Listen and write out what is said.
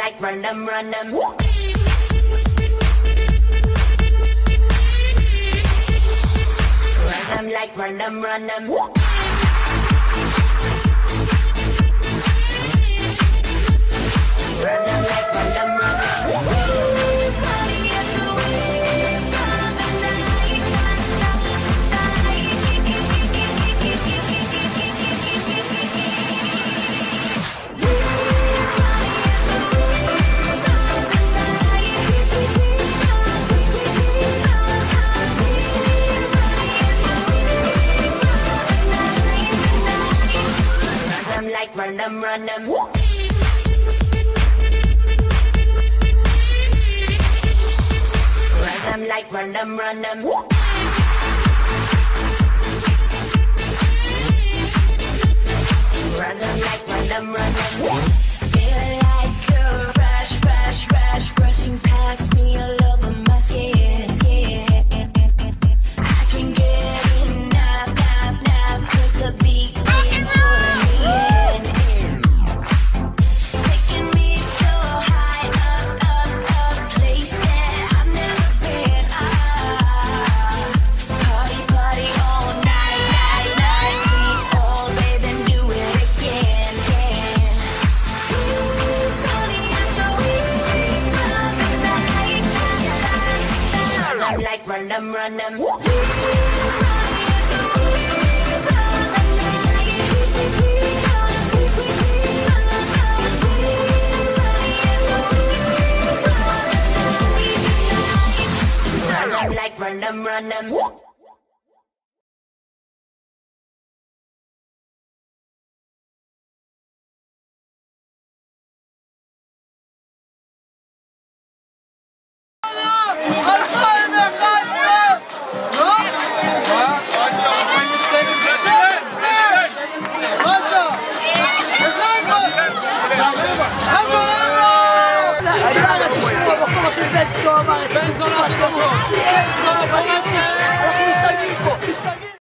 like run them, run them. Run them like run them, run them. like run them, run them. Run them like run them, run them. Run them like run them, run them. Whoop. Feel like a rush, rush, rush, rushing past. like run them, run them. Run them, run them. Penso la seconda! Sono per il tempo!